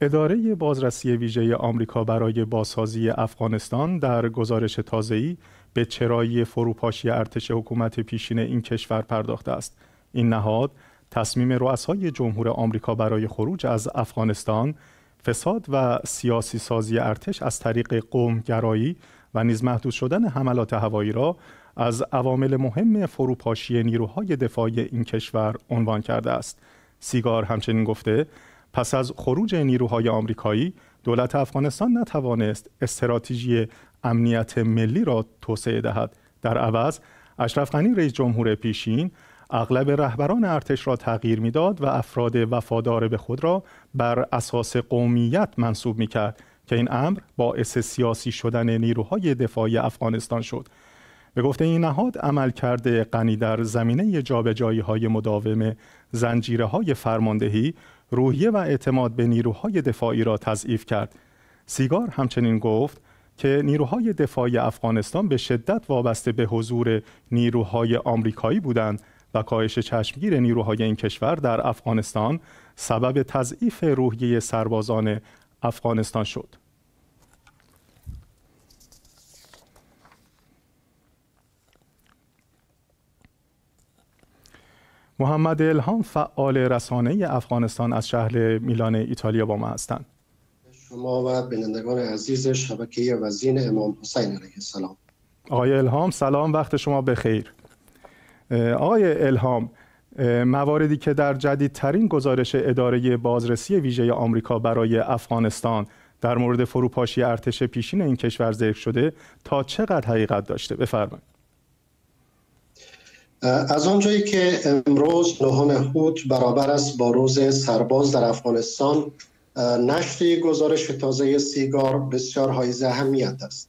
اداره بازرسی ویژه آمریکا برای بازسازی افغانستان در گزارش تازه‌ای به چرایی فروپاشی ارتش حکومت پیشین این کشور پرداخته است. این نهاد تصمیم رؤسای جمهور آمریکا برای خروج از افغانستان، فساد و سیاسی سازی ارتش از طریق قومگرایی و نیز محدود شدن حملات هوایی را از عوامل مهم فروپاشی نیروهای دفاعی این کشور عنوان کرده است. سیگار همچنین گفته پس از خروج نیروهای آمریکایی دولت افغانستان نتوانست استراتژی امنیت ملی را توسعه دهد. در عوض اشرف غنی رئیس جمهور پیشین اغلب رهبران ارتش را تغییر می‌داد و افراد وفادار به خود را بر اساس قومیت منصوب می کرد که این امر باعث سیاسی شدن نیروهای دفاعی افغانستان شد. به گفته این نهاد عمل کرده غنی در زمینه جابجایی های مداوم زنجیره های فرماندهی روحیه و اعتماد به نیروهای دفاعی را تضعیف کرد سیگار همچنین گفت که نیروهای دفاعی افغانستان به شدت وابسته به حضور نیروهای آمریکایی بودند و کاهش چشمگیر نیروهای این کشور در افغانستان سبب تضعیف روحیه سربازان افغانستان شد. محمد الهام فعال رسانه افغانستان از شهر میلان ایتالیا با ما هستند. شما و بینندگان عزیز شبکه وزین امام حسین علیه السلام. آقای الهام سلام وقت شما بخیر. آقای الهام مواردی که در جدیدترین گزارش اداره بازرسی ویژه آمریکا برای افغانستان در مورد فروپاشی ارتش پیشین این کشور ذکر شده تا چقدر حقیقت داشته؟ بفرمایید. از آنجایی که امروز نهم خود برابر است با روز سرباز در افغانستان نشر گزارش تازه سیگار بسیار های اهمیت است.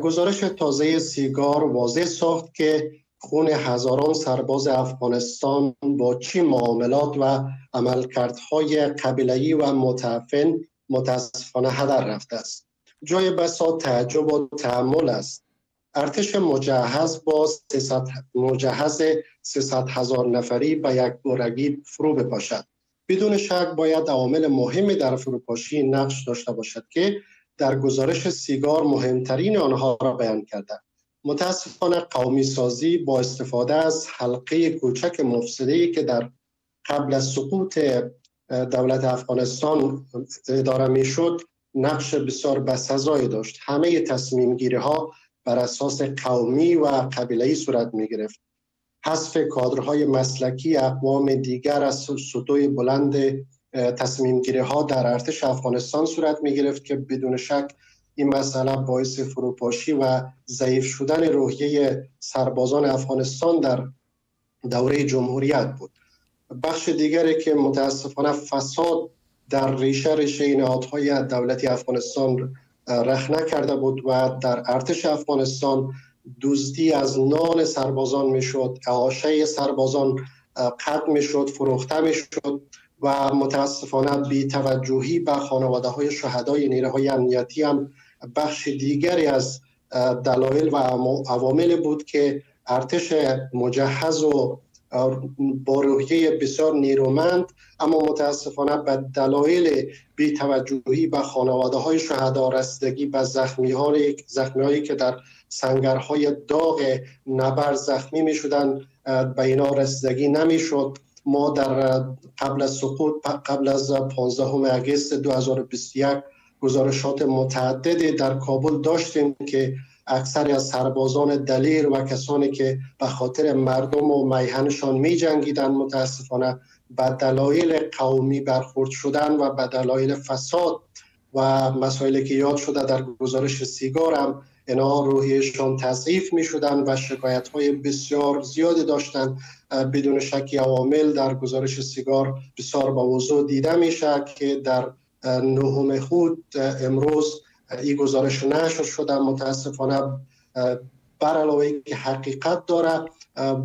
گزارش تازه سیگار واضح ساخت که خون هزاران سرباز افغانستان با چی معاملات و عملکردهای قبیلهی و متعفن متاسفانه هدر رفته است. جای بسا تعجب و تعمل است. ارتش مجهز با 300 مجهز 300 هزار نفری به یک بورگی فرو بپاشد. بدون شک باید عوامل مهمی در فروپاشی نقش داشته باشد که در گزارش سیگار مهمترین آنها را بیان کرده. متاسفانه قومی سازی با استفاده از حلقه کوچک مفسده که در قبل از سقوط دولت افغانستان اداره می شد نقش بسیار بسزایی داشت. همه تصمیم گیری ها بر اساس قومی و قبیلهی صورت می گرفت حذف کادرهای مسلکی اقوام دیگر از سطوح بلند تصمیم گیری ها در ارتش افغانستان صورت می گرفت که بدون شک این مسئله باعث فروپاشی و ضعیف شدن روحیه سربازان افغانستان در دوره جمهوریت بود. بخش دیگری که متاسفانه فساد در ریشه ریشه نهادهای دولتی افغانستان رخ نکرده بود و در ارتش افغانستان دزدی از نان سربازان می‌شد اعاشه سربازان قطع می‌شد فروخته می‌شد و متاسفانه بی توجهی به خانواده های شهدای نیروهای امنیتی هم بخش دیگری از دلایل و عوامل بود که ارتش مجهز و با روحیه بسیار نیرومند اما متاسفانه به دلایل بی توجهی به خانواده های شهدا رسیدگی به زخمی هایی که در سنگرهای داغ نبر زخمی می شدن به اینا رسیدگی نمی شد ما در قبل از سقوط قبل از 15 اگست 2021 گزارشات متعددی در کابل داشتیم که اکثر از سربازان دلیر و کسانی که به خاطر مردم و میهنشان می جنگیدن متاسفانه به دلایل قومی برخورد شدن و به دلایل فساد و مسائلی که یاد شده در گزارش سیگار هم اینا روحیشان تضعیف می شدن و شکایت های بسیار زیادی داشتن بدون شکی عوامل در گزارش سیگار بسیار با وضوع دیده میشه که در نهم خود امروز این گزارش نشر شده متاسفانه بر علاوه که حقیقت داره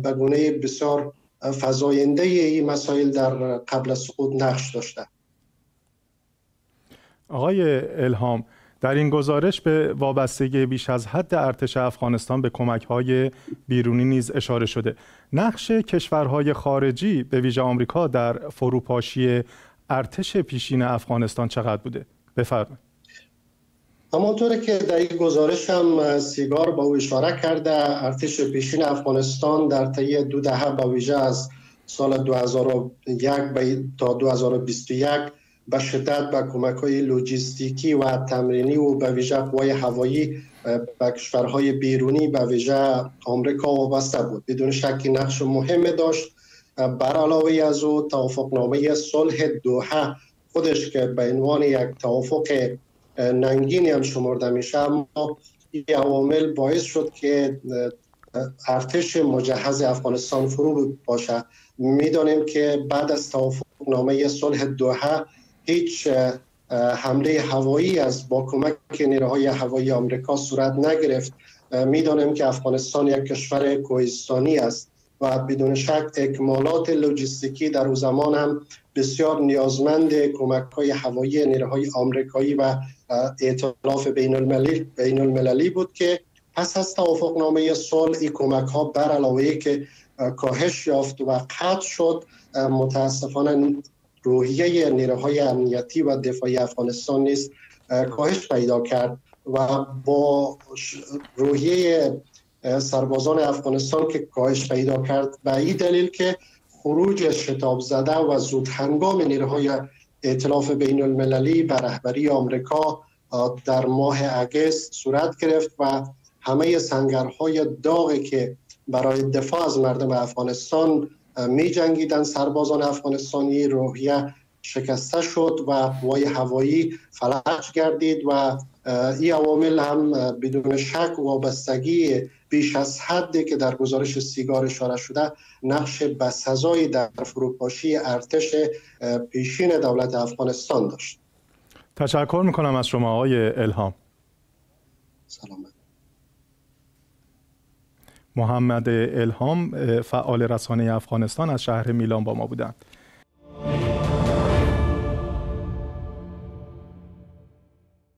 به گونه بسیار فضاینده این مسائل در قبل از سقوط نقش داشته. آقای الهام در این گزارش به وابستگی بیش از حد ارتش افغانستان به های بیرونی نیز اشاره شده. نقش کشورهای خارجی به ویژه آمریکا در فروپاشی ارتش پیشین افغانستان چقدر بوده؟ بفرمایید. همانطور که در این گزارش هم سیگار با او اشاره کرده ارتش پیشین افغانستان در طی دو دهه با ویژه از سال 2001 تا 2021 به شدت به کمک های لوجستیکی و تمرینی و به ویژه قوای هوایی به کشورهای بیرونی به ویژه آمریکا وابسته بود. بدون شکی نقش مهم داشت. بر علاوه از او توافقنامه صلح دوحه خودش که به عنوان یک توافق ننگینی هم شمرده میشه اما این عوامل باعث شد که ارتش مجهز افغانستان فرو باشه. می‌دانیم که بعد از توافق نامه صلح دوحه هیچ حمله هوایی از با کمک نیروهای هوایی آمریکا صورت نگرفت. می‌دانیم که افغانستان یک کشور کوهستانی است. و بدون شک اکمالات لوجستیکی در او زمان هم بسیار نیازمند کمک های هوایی نیروهای آمریکایی و ائتلاف بین المللی, بین المللی بود که پس از توافق نامه صلح این کمک ها بر علاوه که کاهش یافت و قطع شد متاسفانه روحیه نیروهای امنیتی و دفاعی افغانستان نیست کاهش پیدا کرد و با روحیه سربازان افغانستان که کاهش پیدا کرد به این دلیل که خروج شتاب زده و زود هنگام نیروهای ائتلاف بین المللی به رهبری آمریکا در ماه اگست صورت گرفت و همه سنگرهای داغی که برای دفاع از مردم افغانستان می جنگیدن سربازان افغانستانی روحیه شکسته شد و قوای هوایی فلج گردید و این عوامل هم بدون شک وابستگی بیش از حدی که در گزارش سیگار اشاره شده نقش بسزایی در فروپاشی ارتش پیشین دولت افغانستان داشت. تشکر می‌کنم از شما آقای الهام. سلامت. محمد الهام فعال رسانه افغانستان از شهر میلان با ما بودند.